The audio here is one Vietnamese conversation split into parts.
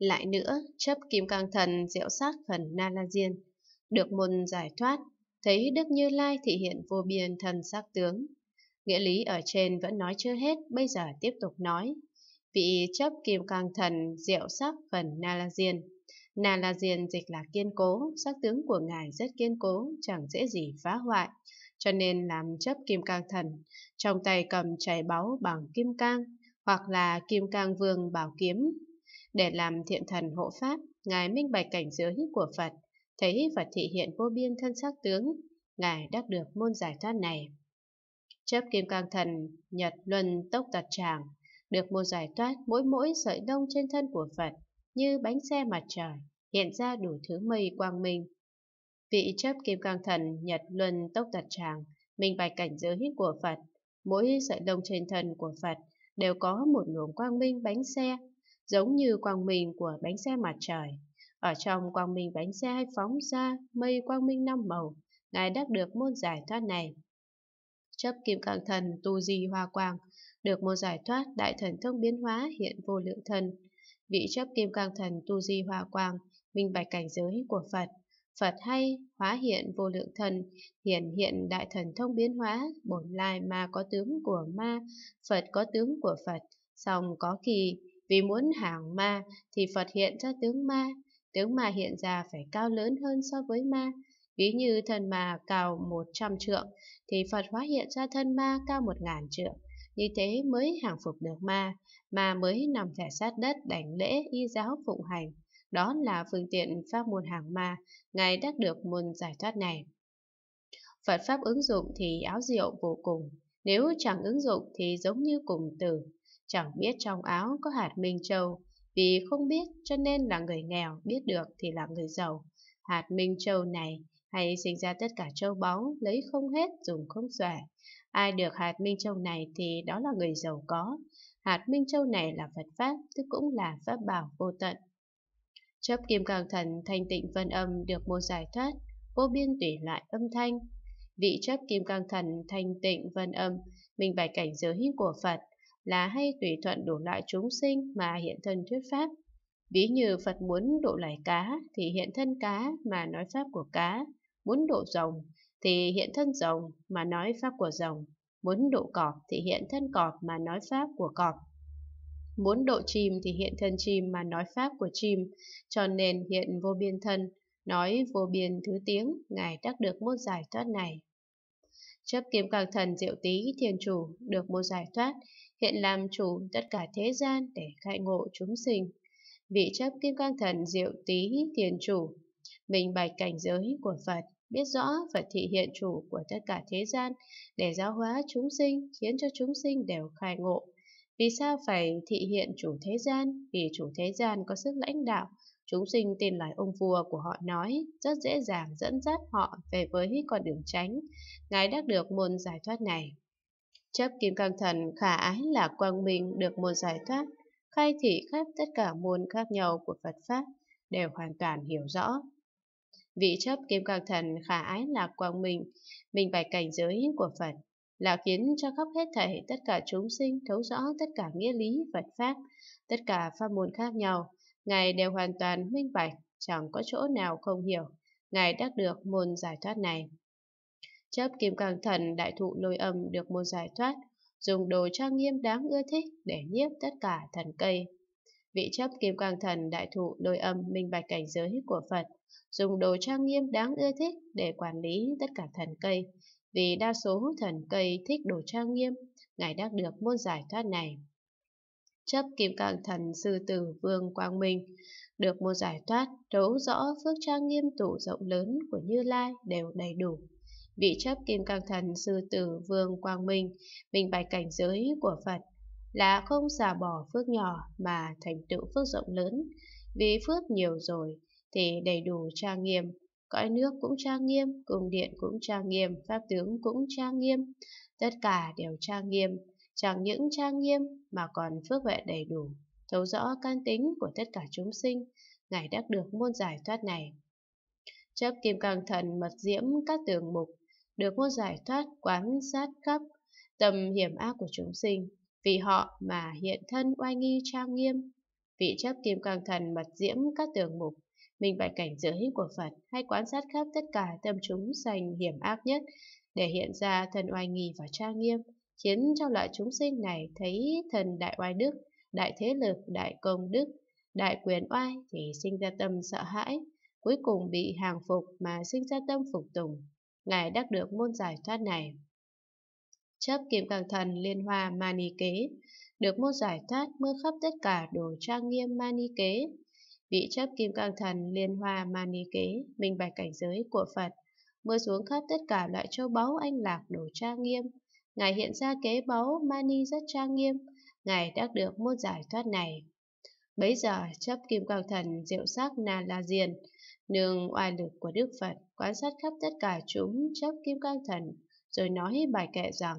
Lại nữa, chấp kim cang thần diệu sắc phần na la diên, được môn giải thoát, thấy Đức Như Lai thị hiện vô biên thần sắc tướng. Nghĩa lý ở trên vẫn nói chưa hết, bây giờ tiếp tục nói. Vị chấp kim cang thần diệu sắc phần na la diên. Na la diên dịch là kiên cố, sắc tướng của ngài rất kiên cố, chẳng dễ gì phá hoại, cho nên làm chấp kim cang thần, trong tay cầm chảy báu bằng kim cang, hoặc là kim cang vương bảo kiếm. Để làm thiện thần hộ pháp, ngài minh bạch cảnh giới của Phật, thấy Phật thị hiện vô biên thân sắc tướng, ngài đắc được môn giải thoát này. Chấp kim cang thần, nhật luân tốc tật tràng, được môn giải thoát mỗi mỗi sợi đông trên thân của Phật, như bánh xe mặt trời, hiện ra đủ thứ mây quang minh. Vị chấp kim cang thần, nhật luân tốc tật tràng, minh bạch cảnh giới của Phật, mỗi sợi đông trên thân của Phật đều có một luồng quang minh bánh xe, giống như quang minh của bánh xe mặt trời. Ở trong quang minh bánh xe hay phóng ra mây quang minh năm màu, Ngài đắc được môn giải thoát này. Chấp kim cang thần tu di hoa quang, được môn giải thoát đại thần thông biến hóa hiện vô lượng thân. Vị chấp kim cang thần tu di hoa quang, minh bạch cảnh giới của Phật. Phật hay, hóa hiện vô lượng thần, hiện hiện đại thần thông biến hóa, bổn lai ma có tướng của ma, Phật có tướng của Phật, song có kỳ, vì muốn hàng ma thì Phật hiện ra tướng ma, tướng ma hiện ra phải cao lớn hơn so với ma. Ví như thân ma cao 100 trượng, thì Phật hóa hiện ra thân ma cao 1.000 trượng. Như thế mới hàng phục được ma, ma mới nằm thể sát đất đảnh lễ y giáo phụng hành. Đó là phương tiện pháp môn hàng ma, Ngài đắc được môn giải thoát này. Phật Pháp ứng dụng thì áo diệu vô cùng, nếu chẳng ứng dụng thì giống như cùng từ, chẳng biết trong áo có hạt minh châu, vì không biết cho nên là người nghèo, biết được thì là người giàu. Hạt minh châu này hay sinh ra tất cả châu báu, lấy không hết, dùng không xuể. Ai được hạt minh châu này thì đó là người giàu có. Hạt minh châu này là Phật Pháp, tức cũng là Pháp bảo vô tận. Chấp kim càng thần thanh tịnh vân âm được một giải thoát, vô biên tùy loại âm thanh. Vị chấp kim cang thần thanh tịnh vân âm, minh bạch cảnh giới của Phật, là hay tùy thuận đủ lại chúng sinh mà hiện thân thuyết pháp. Ví như Phật muốn độ lại cá thì hiện thân cá mà nói pháp của cá, muốn độ rồng thì hiện thân rồng mà nói pháp của rồng, muốn độ cọp thì hiện thân cọp mà nói pháp của cọp. Muốn độ chim thì hiện thân chim mà nói pháp của chim, cho nên hiện vô biên thân, nói vô biên thứ tiếng, Ngài đắc được một giải thoát này. Chấp kiếm càng thần diệu tý thiên chủ được một giải thoát, hiện làm chủ tất cả thế gian để khai ngộ chúng sinh. Vị chấp kim cang thần diệu tý tiền chủ, mình bạch cảnh giới của Phật, biết rõ Phật thị hiện chủ của tất cả thế gian để giáo hóa chúng sinh, khiến cho chúng sinh đều khai ngộ. Vì sao phải thị hiện chủ thế gian? Vì chủ thế gian có sức lãnh đạo, chúng sinh tin lời ông vua của họ nói, rất dễ dàng dẫn dắt họ về với con đường tránh. Ngài đắc được môn giải thoát này. Chấp kim cang thần khả ái là quang minh được môn giải thoát, khai thị khắp tất cả môn khác nhau của Phật Pháp, đều hoàn toàn hiểu rõ. Vị chấp kim cang thần khả ái là quang minh, minh bạch cảnh giới của Phật, là khiến cho khắp hết thảy tất cả chúng sinh thấu rõ tất cả nghĩa lý Phật Pháp, tất cả pháp môn khác nhau, Ngài đều hoàn toàn minh bạch, chẳng có chỗ nào không hiểu, Ngài đắc được môn giải thoát này. Chấp kim cang thần đại thụ lôi âm được môn giải thoát, dùng đồ trang nghiêm đáng ưa thích để nhiếp tất cả thần cây. Vị chấp kim cang thần đại thụ lôi âm minh bạch cảnh giới của Phật, dùng đồ trang nghiêm đáng ưa thích để quản lý tất cả thần cây. Vì đa số thần cây thích đồ trang nghiêm, Ngài đắc được môn giải thoát này. Chấp kim cang thần sư tử vương quang minh, được môn giải thoát, thấu rõ phước trang nghiêm tủ rộng lớn của Như Lai đều đầy đủ. Vị chấp kim cang thần sư tử vương quang minh, minh bạch cảnh giới của Phật, là không xả bỏ phước nhỏ mà thành tựu phước rộng lớn. Vì phước nhiều rồi thì đầy đủ trang nghiêm, cõi nước cũng trang nghiêm, cung điện cũng trang nghiêm, pháp tướng cũng trang nghiêm, tất cả đều trang nghiêm, chẳng những trang nghiêm mà còn phước huệ đầy đủ, thấu rõ can tính của tất cả chúng sinh, Ngài đắc được môn giải thoát này. Chấp kim cang thần mật diễm các tường mục, được môn giải thoát quán sát khắp tầm hiểm ác của chúng sinh, vì họ mà hiện thân oai nghi trang nghiêm. vị chấp kim cang thần mật diễm các tường mục, minh bạch cảnh giới của Phật hay quan sát khắp tất cả tâm chúng sanh hiểm ác nhất để hiện ra thần oai nghi và trang nghiêm, khiến cho loại chúng sinh này thấy thần đại oai đức, đại thế lực, đại công đức, đại quyền oai thì sinh ra tâm sợ hãi, cuối cùng bị hàng phục mà sinh ra tâm phục tùng. Ngài đắc được môn giải thoát này. Chấp kim càng thần liên hoa mani kế, được môn giải thoát mưa khắp tất cả đồ trang nghiêm mani kế. Vị chấp kim cang thần liên hoa mani kế, minh bạch cảnh giới của Phật, mưa xuống khắp tất cả loại châu báu anh lạc đồ trang nghiêm. Ngài hiện ra kế báu mani rất trang nghiêm, Ngài đắc được môn giải thoát này. Bấy giờ chấp kim cang thần diệu sắc na la diền, nương oai lực của Đức Phật, quan sát khắp tất cả chúng chấp kim cang thần, rồi nói bài kệ rằng,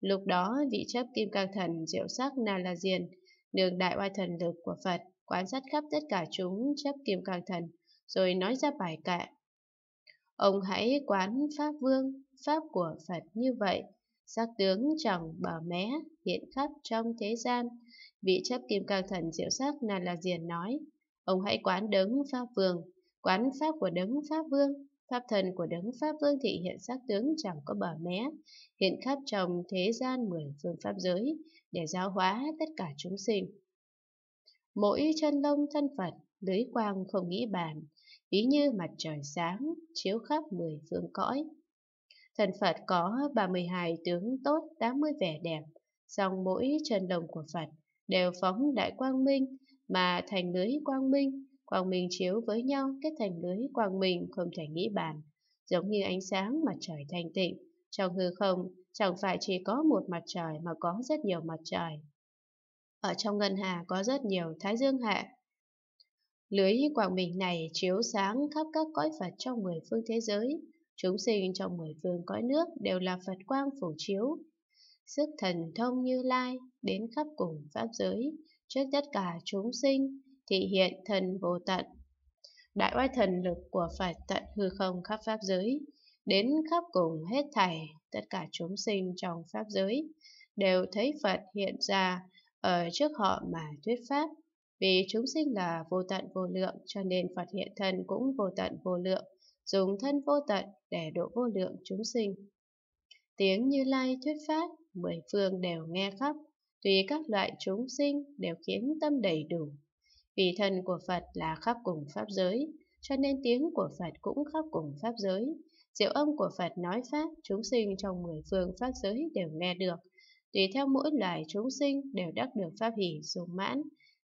lúc đó vị chấp kim cang thần diệu sắc na la diền, nương đại oai thần lực của Phật, quan sát khắp tất cả chúng chấp kim cang thần, rồi nói ra bài kệ. Ông hãy quán Pháp Vương, Pháp của Phật như vậy, sắc tướng chẳng bờ mé, hiện khắp trong thế gian. Vị chấp kim cang thần diệu sắc Na La Diền nói, ông hãy quán đấng Pháp Vương, quán Pháp của đấng Pháp Vương, Pháp thần của đấng Pháp Vương thị hiện sắc tướng chẳng có bờ mé, hiện khắp trong thế gian mười phương Pháp giới, để giáo hóa tất cả chúng sinh. Mỗi chân lông thân Phật, lưới quang không nghĩ bàn, ví như mặt trời sáng, chiếu khắp mười phương cõi. Thần Phật có 32 tướng tốt, 80 vẻ đẹp, song mỗi chân lông của Phật đều phóng đại quang minh mà thành lưới quang minh, quang minh chiếu với nhau kết thành lưới quang minh không thể nghĩ bàn, giống như ánh sáng mặt trời thanh tịnh. Trong hư không, chẳng phải chỉ có một mặt trời mà có rất nhiều mặt trời. Ở trong ngân hà có rất nhiều thái dương hệ. Lưới quang minh này chiếu sáng khắp các cõi Phật trong mười phương thế giới. Chúng sinh trong mười phương cõi nước đều là Phật quang phủ chiếu. Sức thần thông như lai đến khắp cùng Pháp giới, trước tất cả chúng sinh, thị hiện thần vô tận. Đại oai thần lực của Phật tận hư không khắp Pháp giới, đến khắp cùng hết thảy, tất cả chúng sinh trong Pháp giới, đều thấy Phật hiện ra ở trước họ mà thuyết pháp. Vì chúng sinh là vô tận vô lượng cho nên Phật hiện thân cũng vô tận vô lượng, dùng thân vô tận để độ vô lượng chúng sinh. Tiếng Như Lai thuyết pháp, mười phương đều nghe khắp, tùy các loại chúng sinh đều khiến tâm đầy đủ. Vì thân của Phật là khắp cùng Pháp giới, cho nên tiếng của Phật cũng khắp cùng Pháp giới. Diệu âm của Phật nói Pháp, chúng sinh trong mười phương Pháp giới đều nghe được, tùy theo mỗi loài chúng sinh đều đắc được pháp hỷ dùng mãn,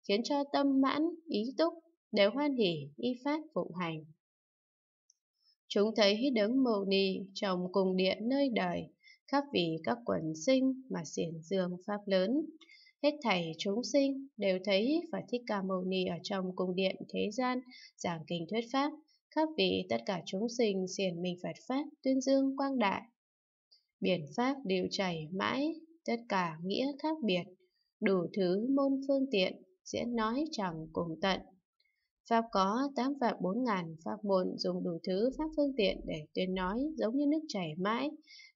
khiến cho tâm mãn, ý túc, đều hoan hỷ, y pháp phụng hành. Chúng thấy đấng mâu ni trong cùng điện nơi đời, khắp vì các quần sinh mà xiển dương pháp lớn. Hết thảy chúng sinh đều thấy Phật Thích Ca Mâu Ni ở trong cung điện thế gian giảng kinh thuyết pháp, khắp vì tất cả chúng sinh xiển minh Phật Pháp tuyên dương quang đại. Biển Pháp đều chảy mãi, tất cả nghĩa khác biệt, đủ thứ môn phương tiện, diễn nói chẳng cùng tận. Pháp có 8 vạn 4 ngàn pháp môn dùng đủ thứ pháp phương tiện để tuyên nói giống như nước chảy mãi,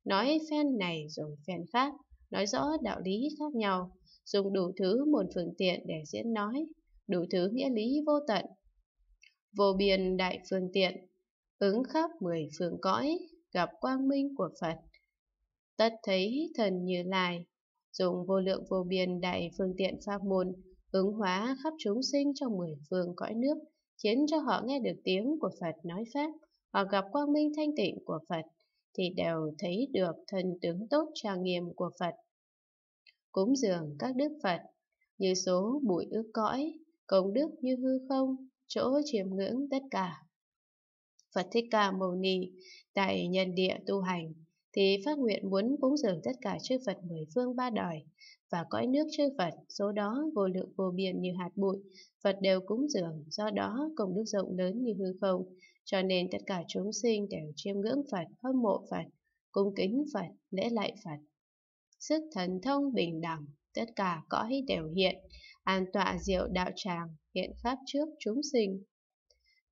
nói phen này rồi phen khác, nói rõ đạo lý khác nhau, dùng đủ thứ một phương tiện để diễn nói, đủ thứ nghĩa lý vô tận. Vô biên đại phương tiện, ứng khắp mười phương cõi, gặp quang minh của Phật, tất thấy thần như lai, dùng vô lượng vô biên đại phương tiện pháp môn, ứng hóa khắp chúng sinh trong mười phương cõi nước, khiến cho họ nghe được tiếng của Phật nói Pháp, hoặc gặp quang minh thanh tịnh của Phật, thì đều thấy được thân tướng tốt trang nghiêm của Phật. Cúng dường các đức Phật, như số bụi ước cõi, công đức như hư không, chỗ chiêm ngưỡng tất cả. Phật Thích Ca Mâu Ni tại nhân địa tu hành thì phát nguyện muốn cúng dường tất cả chư Phật mười phương ba đời và cõi nước chư Phật, số đó vô lượng vô biên như hạt bụi, Phật đều cúng dường, do đó công đức rộng lớn như hư không, cho nên tất cả chúng sinh đều chiêm ngưỡng Phật, hâm mộ Phật, cung kính Phật, lễ lạy Phật. Sức thần thông bình đẳng, tất cả cõi đều hiện, an tọa diệu đạo tràng, hiện pháp trước chúng sinh.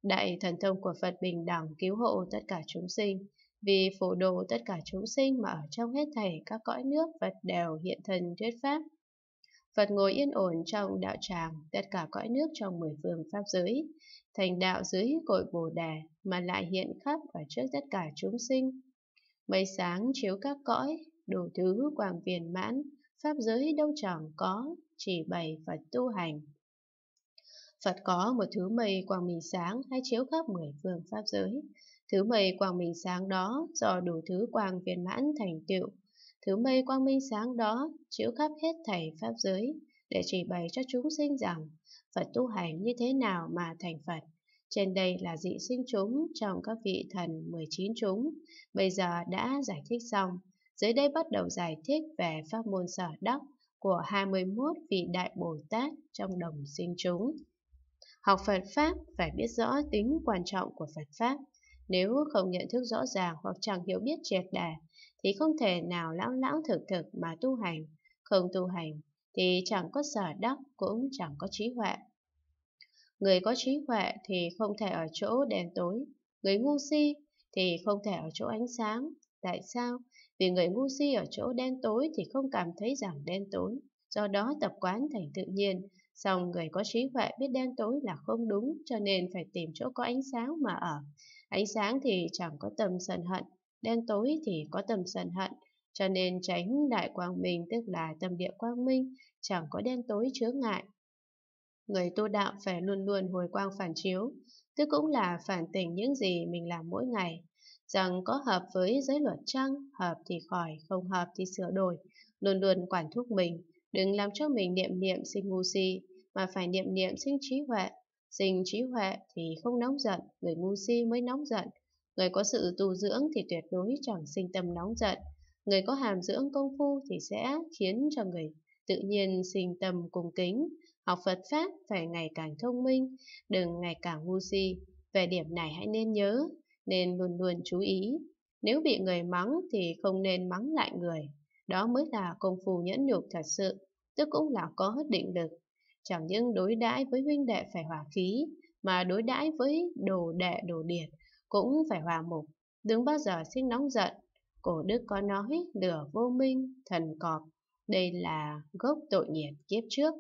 Đại thần thông của Phật bình đẳng cứu hộ tất cả chúng sinh, vì phổ độ tất cả chúng sinh mà ở trong hết thảy các cõi nước Phật đều hiện thần thuyết pháp. Phật ngồi yên ổn trong đạo tràng, tất cả cõi nước trong mười phương pháp giới, thành đạo dưới cội bồ đề mà lại hiện khắp và trước tất cả chúng sinh. Mây sáng chiếu các cõi, đủ thứ quang viền mãn, pháp giới đâu chẳng có, chỉ bày Phật tu hành. Phật có một thứ mây quang minh sáng hay chiếu khắp mười phương pháp giới. Thứ mây quang minh sáng đó do đủ thứ quang viên mãn thành tựu. Thứ mây quang minh sáng đó chiếu khắp hết thảy pháp giới để chỉ bày cho chúng sinh rằng Phật tu hành như thế nào mà thành Phật. Trên đây là dị sinh chúng trong các vị thần 19 chúng. Bây giờ đã giải thích xong. Dưới đây bắt đầu giải thích về pháp môn sở đắc của 21 vị Đại Bồ Tát trong đồng sinh chúng. Học Phật Pháp phải biết rõ tính quan trọng của Phật Pháp. Nếu không nhận thức rõ ràng hoặc chẳng hiểu biết triệt đề, thì không thể nào lãng lãng thực thực mà tu hành. Không tu hành thì chẳng có sở đắc cũng chẳng có trí huệ. Người có trí huệ thì không thể ở chỗ đèn tối, người ngu si thì không thể ở chỗ ánh sáng. Tại sao? Vì người ngu si ở chỗ đen tối thì không cảm thấy rằng đen tối, do đó tập quán thành tự nhiên, Xong người có trí huệ biết đen tối là không đúng cho nên phải tìm chỗ có ánh sáng mà ở. Ánh sáng thì chẳng có tâm sân hận, đen tối thì có tâm sân hận. Cho nên tránh đại quang minh tức là tâm địa quang minh, chẳng có đen tối chứa ngại. Người tu đạo phải luôn luôn hồi quang phản chiếu, tức cũng là phản tỉnh những gì mình làm mỗi ngày. Rằng có hợp với giới luật chăng, hợp thì khỏi, không hợp thì sửa đổi, luôn luôn quản thúc mình, đừng làm cho mình niệm niệm sinh ngu si, mà phải niệm niệm sinh trí huệ. Sinh trí huệ thì không nóng giận, người ngu si mới nóng giận. Người có sự tu dưỡng thì tuyệt đối chẳng sinh tâm nóng giận. Người có hàm dưỡng công phu thì sẽ khiến cho người tự nhiên sinh tâm cung kính. Học Phật Pháp phải ngày càng thông minh, đừng ngày càng ngu si. Về điểm này hãy nên nhớ, nên luôn luôn chú ý. Nếu bị người mắng thì không nên mắng lại người. Đó mới là công phu nhẫn nhục thật sự, tức cũng là có định lực. Chẳng những đối đãi với huynh đệ phải hòa khí, mà đối đãi với đồ đệ đồ điệt cũng phải hòa mục, đừng bao giờ sinh nóng giận. Cổ đức có nói lửa vô minh, thần cọp, đây là gốc tội nghiệp kiếp trước.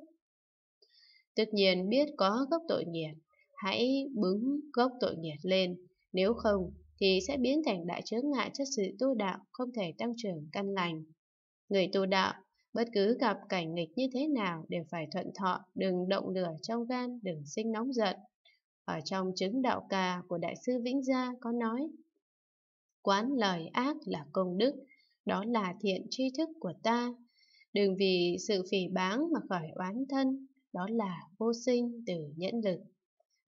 Tất nhiên biết có gốc tội nghiệp, hãy bứng gốc tội nghiệp lên, nếu không thì sẽ biến thành đại chướng ngại cho sự tu đạo không thể tăng trưởng căn lành. Người tu đạo Bất cứ gặp cảnh nghịch như thế nào đều phải thuận thọ, đừng động lửa trong gan, đừng sinh nóng giận. Ở trong chứng đạo ca của Đại sư Vĩnh Gia có nói, Quán lời ác là công đức, đó là thiện tri thức của ta. Đừng vì sự phỉ báng mà khởi oán thân, đó là vô sinh từ nhẫn lực.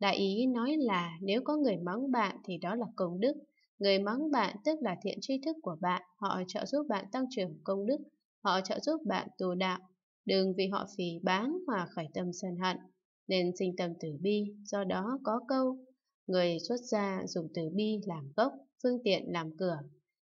Đại ý nói là nếu có người mắng bạn thì đó là công đức, người mắng bạn tức là thiện tri thức của bạn, họ trợ giúp bạn tăng trưởng công đức, Họ trợ giúp bạn tu đạo, đừng vì họ phỉ báng mà khởi tâm sân hận, nên sinh tâm từ bi, do đó có câu, người xuất gia dùng từ bi làm gốc, phương tiện làm cửa.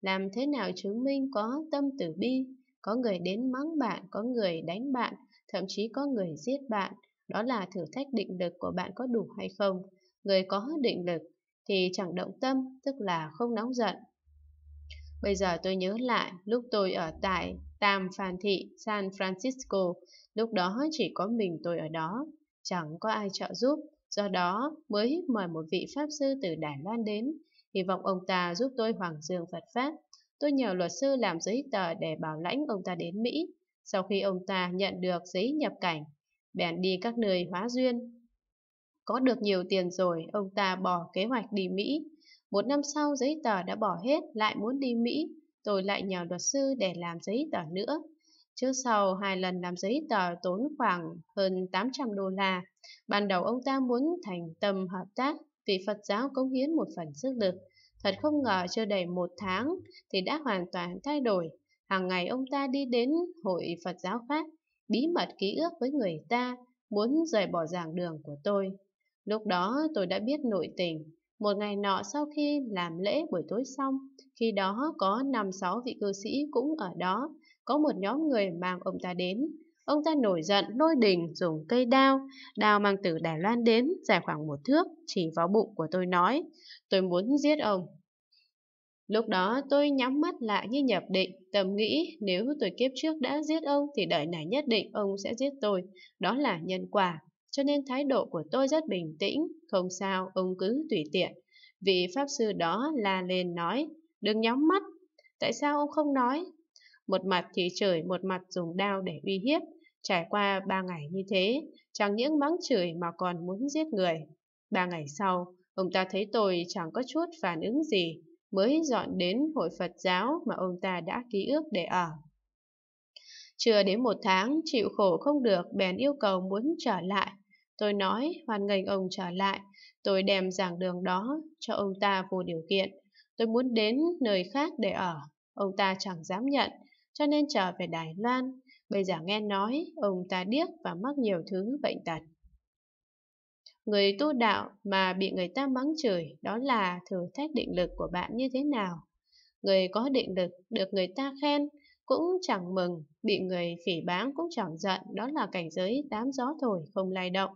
Làm thế nào chứng minh có tâm từ bi? Có người đến mắng bạn, có người đánh bạn, thậm chí có người giết bạn. Đó là thử thách định lực của bạn có đủ hay không. Người có định lực thì chẳng động tâm, tức là không nóng giận. Bây giờ tôi nhớ lại lúc tôi ở tại Tam Phan Thị, San Francisco, lúc đó chỉ có mình tôi ở đó, chẳng có ai trợ giúp, do đó mới mời một vị Pháp Sư từ Đài Loan đến, hy vọng ông ta giúp tôi hoàng dương Phật Pháp. Tôi nhờ luật sư làm giấy tờ để bảo lãnh ông ta đến Mỹ. Sau khi ông ta nhận được giấy nhập cảnh, bèn đi các nơi hóa duyên. Có được nhiều tiền rồi, ông ta bỏ kế hoạch đi Mỹ. Một năm sau giấy tờ đã bỏ hết, lại muốn đi Mỹ tôi lại nhờ luật sư để làm giấy tờ nữa. Trước sau hai lần làm giấy tờ tốn khoảng hơn 800 đô la. Ban đầu ông ta muốn thành tâm hợp tác vì Phật giáo cống hiến một phần sức lực. Thật không ngờ chưa đầy một tháng thì đã hoàn toàn thay đổi. Hàng ngày ông ta đi đến hội Phật giáo khác, bí mật ký ước với người ta, muốn rời bỏ giảng đường của tôi. Lúc đó tôi đã biết nội tình, một ngày nọ sau khi làm lễ buổi tối xong, khi đó có năm sáu vị cư sĩ cũng ở đó, có một nhóm người mang ông ta đến. Ông ta nổi giận lôi đình dùng cây đao, đao mang từ Đài Loan đến, dài khoảng một thước, chỉ vào bụng của tôi nói, tôi muốn giết ông. Lúc đó tôi nhắm mắt lại như nhập định, tầm nghĩ nếu tôi kiếp trước đã giết ông thì đời này nhất định ông sẽ giết tôi. Đó là nhân quả, cho nên thái độ của tôi rất bình tĩnh, không sao, ông cứ tùy tiện. Vị Pháp Sư đó la lên nói, đừng nhắm mắt, tại sao ông không nói? Một mặt thì chửi, một mặt dùng đao để uy hiếp. Trải qua ba ngày như thế, chẳng những mắng chửi mà còn muốn giết người. Ba ngày sau, ông ta thấy tôi chẳng có chút phản ứng gì, mới dọn đến hội Phật giáo mà ông ta đã ký ước để ở. Chưa đến một tháng, chịu khổ không được, bèn yêu cầu muốn trở lại. Tôi nói, hoan nghênh ông trở lại. Tôi đem giảng đường đó cho ông ta vô điều kiện. Tôi muốn đến nơi khác để ở. Ông ta chẳng dám nhận, cho nên trở về Đài Loan. Bây giờ nghe nói, ông ta điếc và mắc nhiều thứ bệnh tật. Người tu đạo mà bị người ta mắng chửi đó là thử thách định lực của bạn như thế nào. Người có định lực được người ta khen cũng chẳng mừng, bị người phỉ báng cũng chẳng giận, đó là cảnh giới tám gió thổi không lay động.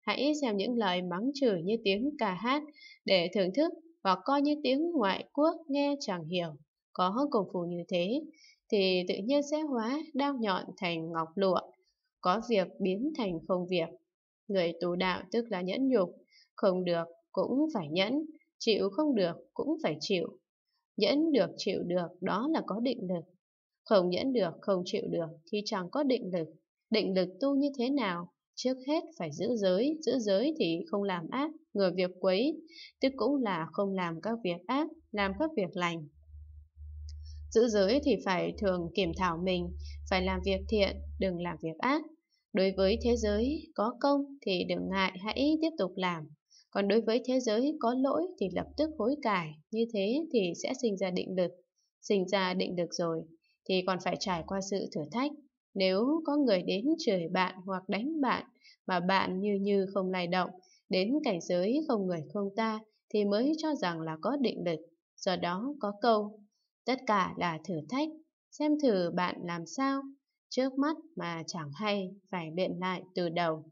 Hãy xem những lời mắng chửi như tiếng ca hát để thưởng thức hoặc coi như tiếng ngoại quốc nghe chẳng hiểu. Có cùng phù như thế thì tự nhiên sẽ hóa đao nhọn thành ngọc lụa, có việc biến thành không việc. Người tu đạo tức là nhẫn nhục, không được cũng phải nhẫn, chịu không được cũng phải chịu. Nhẫn được chịu được đó là có định lực. Không nhẫn được không chịu được thì chẳng có định lực. Định lực tu như thế nào? Trước hết phải giữ giới, giữ giới thì không làm ác, ngừa việc quấy, tức cũng là không làm các việc ác, làm các việc lành. Giữ giới thì phải thường kiểm thảo mình, phải làm việc thiện, đừng làm việc ác. Đối với thế giới có công thì đừng ngại hãy tiếp tục làm. Còn đối với thế giới có lỗi thì lập tức hối cải. Như thế thì sẽ sinh ra định lực. Sinh ra định lực rồi thì còn phải trải qua sự thử thách. Nếu có người đến chửi bạn hoặc đánh bạn mà bạn như như không lay động, đến cảnh giới không người không ta thì mới cho rằng là có định lực. Do đó có câu, tất cả là thử thách, xem thử bạn làm sao trước mắt mà chẳng hay phải luyện lại từ đầu.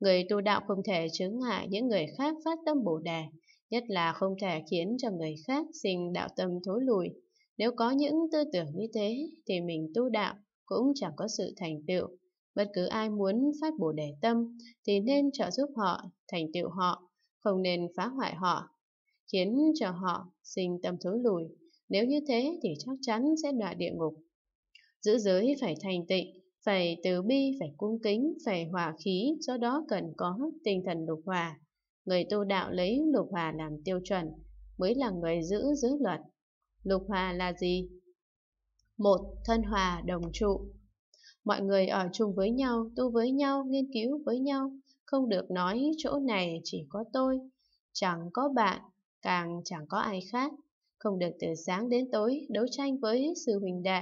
Người tu đạo không thể chướng ngại những người khác phát tâm bồ đề, nhất là không thể khiến cho người khác sinh đạo tâm thối lùi. Nếu có những tư tưởng như thế thì mình tu đạo cũng chẳng có sự thành tựu. Bất cứ ai muốn phát bồ đề tâm thì nên trợ giúp họ, thành tựu họ, không nên phá hoại họ, khiến cho họ sinh tâm thối lùi. Nếu như thế thì chắc chắn sẽ đọa địa ngục. Giữ giới phải thành tịnh, phải từ bi, phải cung kính, phải hòa khí, do đó cần có tinh thần lục hòa. Người tu đạo lấy lục hòa làm tiêu chuẩn, mới là người giữ giới luật. Lục hòa là gì? Một, thân hòa đồng trụ. Mọi người ở chung với nhau, tu với nhau, nghiên cứu với nhau, không được nói chỗ này chỉ có tôi, chẳng có bạn, càng chẳng có ai khác. Không được từ sáng đến tối đấu tranh với sự huỳnh đệ,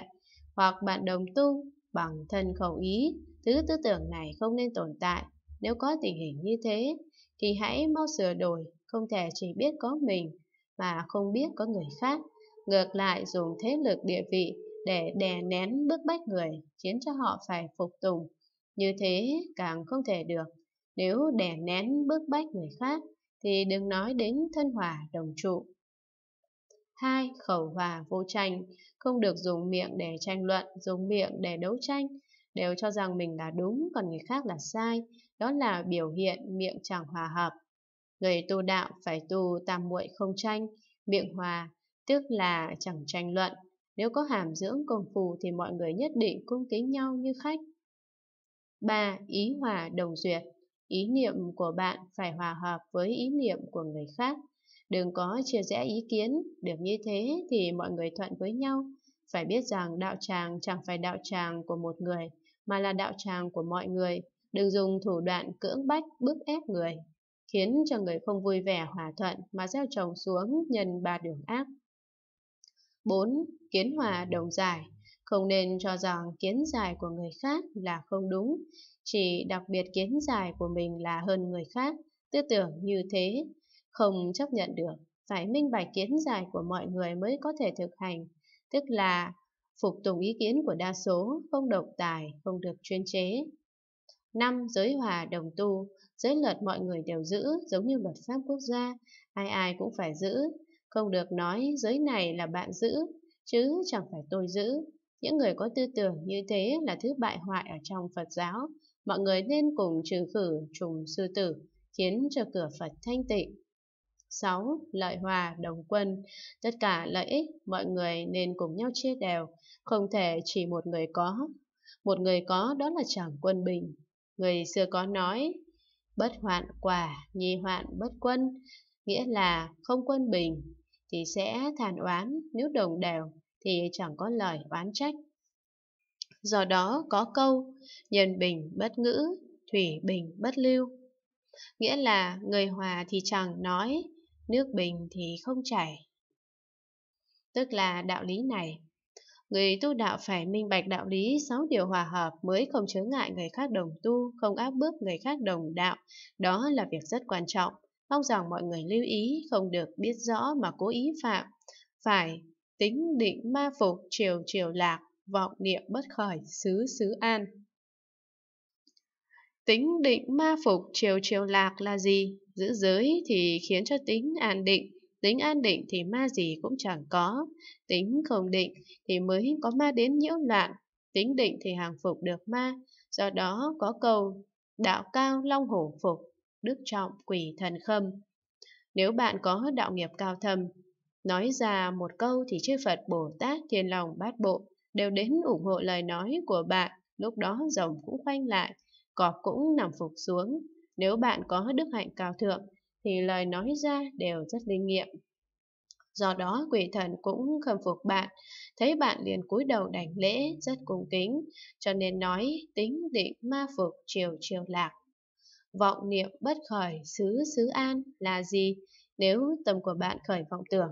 hoặc bạn đồng tu bằng thân khẩu ý, thứ tư tưởng này không nên tồn tại. Nếu có tình hình như thế, thì hãy mau sửa đổi, không thể chỉ biết có mình mà không biết có người khác. Ngược lại dùng thế lực địa vị để đè nén bức bách người, khiến cho họ phải phục tùng. Như thế càng không thể được. Nếu đè nén bức bách người khác, thì đừng nói đến thân hòa đồng trụ. 2. Khẩu hòa vô tranh, không được dùng miệng để tranh luận, dùng miệng để đấu tranh, đều cho rằng mình là đúng còn người khác là sai, đó là biểu hiện miệng chẳng hòa hợp. Người tu đạo phải tu tam muội không tranh, miệng hòa, tức là chẳng tranh luận. Nếu có hàm dưỡng công phu thì mọi người nhất định cung kính nhau như khách. 3. Ý hòa đồng duyệt Ý niệm của bạn phải hòa hợp với ý niệm của người khác. Đừng có chia rẽ ý kiến, được như thế thì mọi người thuận với nhau. Phải biết rằng đạo tràng chẳng phải đạo tràng của một người, mà là đạo tràng của mọi người. Đừng dùng thủ đoạn cưỡng bách, bức ép người, khiến cho người không vui vẻ hòa thuận mà gieo trồng xuống nhân ba đường ác. 4. Kiến hòa đồng giải Không nên cho rằng kiến giải của người khác là không đúng, chỉ đặc biệt kiến giải của mình là hơn người khác. Tư tưởng như thế không chấp nhận được, phải minh bạch kiến giải của mọi người mới có thể thực hành, tức là phục tùng ý kiến của đa số, không độc tài, không được chuyên chế. 5. Giới hòa đồng tu, giới luật mọi người đều giữ, giống như luật pháp quốc gia, ai ai cũng phải giữ, Không được nói giới này là bạn giữ, chứ chẳng phải tôi giữ. Những người có tư tưởng như thế là thứ bại hoại ở trong Phật giáo. Mọi người nên cùng trừ khử trùng sư tử, khiến cho cửa Phật thanh tịnh. 6. Lợi hòa, đồng quân. Tất cả lợi ích, mọi người nên cùng nhau chia đều, không thể chỉ một người có. Một người có đó là chẳng quân bình. Người xưa có nói, bất hoạn quả, nhi hoạn bất quân, nghĩa là không quân bình thì sẽ than oán, nếu đồng đều thì chẳng có lời oán trách. Do đó có câu, nhân bình bất ngữ, thủy bình bất lưu. Nghĩa là người hòa thì chẳng nói, nước bình thì không chảy. Tức là đạo lý này. Người tu đạo phải minh bạch đạo lý sáu điều hòa hợp mới không chướng ngại người khác đồng tu, không áp bức người khác đồng đạo. Đó là việc rất quan trọng. Mong rằng mọi người lưu ý, không được biết rõ mà cố ý phạm. Phải tính định ma phục, triều triều lạc, vọng niệm bất khởi, xứ xứ an. Tính định ma phục, triều triều lạc là gì? Giữ giới thì khiến cho tính an định, tính an định thì ma gì cũng chẳng có, tính không định thì mới có ma đến nhiễu loạn, tính định thì hàng phục được ma, do đó có câu đạo cao long hổ phục, đức trọng quỷ thần khâm. Nếu bạn có đạo nghiệp cao thâm, nói ra một câu thì chư Phật Bồ Tát Thiên Lòng Bát Bộ đều đến ủng hộ lời nói của bạn, lúc đó rồng cũng khoanh lại, cọp cũng nằm phục xuống. Nếu bạn có đức hạnh cao thượng, thì lời nói ra đều rất linh nghiệm. Do đó quỷ thần cũng khâm phục bạn, thấy bạn liền cúi đầu đảnh lễ, rất cung kính, cho nên nói tính định ma phục triều triều lạc. Vọng niệm bất khởi xứ xứ an là gì? Nếu tâm của bạn khởi vọng tưởng,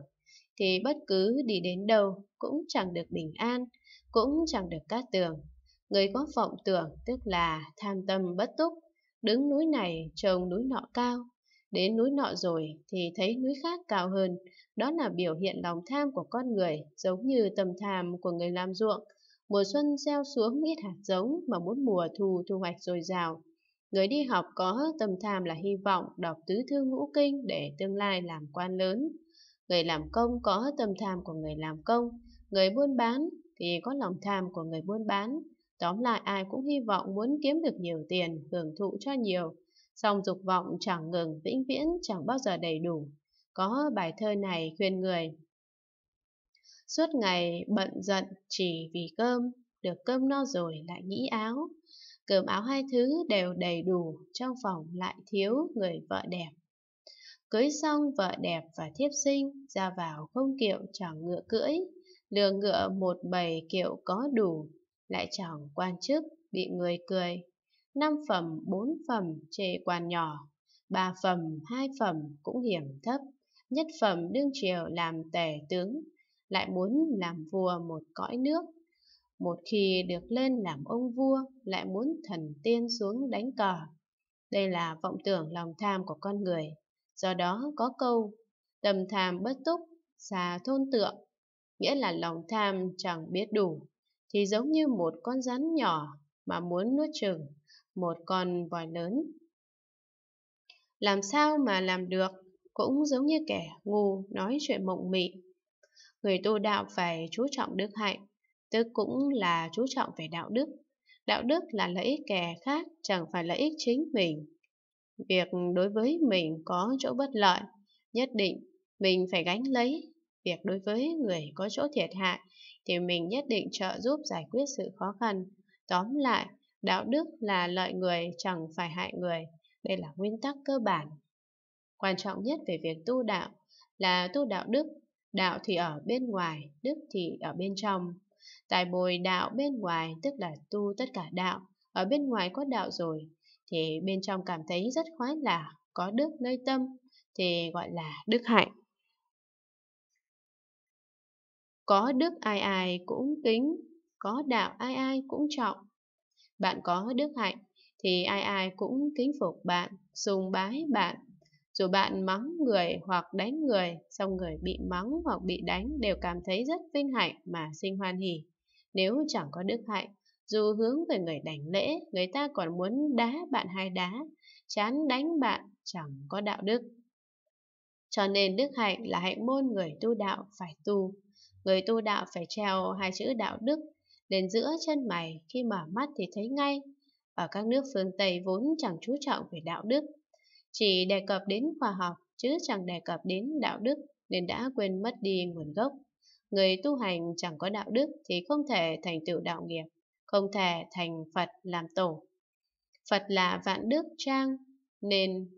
thì bất cứ đi đến đâu cũng chẳng được bình an, cũng chẳng được cát tường. Người có vọng tưởng tức là tham tâm bất túc, đứng núi này trông núi nọ cao, đến núi nọ rồi thì thấy núi khác cao hơn. Đó là biểu hiện lòng tham của con người, giống như tầm tham của người làm ruộng. Mùa xuân gieo xuống ít hạt giống mà muốn mùa thu thu hoạch dồi dào. Người đi học có tâm tham là hy vọng đọc tứ thư ngũ kinh để tương lai làm quan lớn. Người làm công có tâm tham của người làm công. Người buôn bán thì có lòng tham của người buôn bán. Tóm lại ai cũng hy vọng muốn kiếm được nhiều tiền, hưởng thụ cho nhiều. Song dục vọng chẳng ngừng, vĩnh viễn chẳng bao giờ đầy đủ. Có bài thơ này khuyên người. Suốt ngày bận giận chỉ vì cơm, được cơm no rồi lại nghĩ áo. Cơm áo hai thứ đều đầy đủ, trong phòng lại thiếu người vợ đẹp. Cưới xong vợ đẹp và thiếp sinh, ra vào không kiệu chẳng ngựa cưỡi, lừa ngựa một bầy kiệu có đủ, lại chẳng quan chức, bị người cười. Năm phẩm, bốn phẩm, chê quan nhỏ, ba phẩm, hai phẩm cũng hiểm thấp, nhất phẩm đương triều làm tể tướng, lại muốn làm vua một cõi nước. Một khi được lên làm ông vua, lại muốn thần tiên xuống đánh cờ. Đây là vọng tưởng lòng tham của con người. Do đó có câu, tầm tham bất túc, xà thôn tượng, nghĩa là lòng tham chẳng biết đủ, thì giống như một con rắn nhỏ mà muốn nuốt chừng một con voi lớn. Làm sao mà làm được, cũng giống như kẻ ngu nói chuyện mộng mị. Người tu đạo phải chú trọng đức hạnh, tức cũng là chú trọng về đạo đức. Đạo đức là lợi ích kẻ khác, chẳng phải lợi ích chính mình. Việc đối với mình có chỗ bất lợi, nhất định mình phải gánh lấy. Việc đối với người có chỗ thiệt hại, thì mình nhất định trợ giúp giải quyết sự khó khăn. Tóm lại, đạo đức là lợi người chẳng phải hại người. Đây là nguyên tắc cơ bản. Quan trọng nhất về việc tu đạo là tu đạo đức. Đạo thì ở bên ngoài, đức thì ở bên trong. Tài bồi đạo bên ngoài tức là tu tất cả đạo. Ở bên ngoài có đạo rồi, thì bên trong cảm thấy rất khoái là có đức nơi tâm, thì gọi là đức hạnh. Có đức ai ai cũng kính, có đạo ai ai cũng trọng. Bạn có đức hạnh thì ai ai cũng kính phục bạn, sùng bái bạn. Dù bạn mắng người hoặc đánh người, xong người bị mắng hoặc bị đánh đều cảm thấy rất vinh hạnh mà sinh hoan hỉ. Nếu chẳng có đức hạnh, dù hướng về người đảnh lễ, người ta còn muốn đá bạn hai đá, chán đánh bạn, chẳng có đạo đức. Cho nên đức hạnh là hạnh môn người tu đạo phải tu. Người tu đạo phải treo hai chữ đạo đức lên giữa chân mày khi mở mắt thì thấy ngay. Ở các nước phương Tây vốn chẳng chú trọng về đạo đức, chỉ đề cập đến khoa học chứ chẳng đề cập đến đạo đức nên đã quên mất đi nguồn gốc. Người tu hành chẳng có đạo đức thì không thể thành tựu đạo nghiệp, không thể thành Phật làm tổ. Phật là vạn đức trang, nên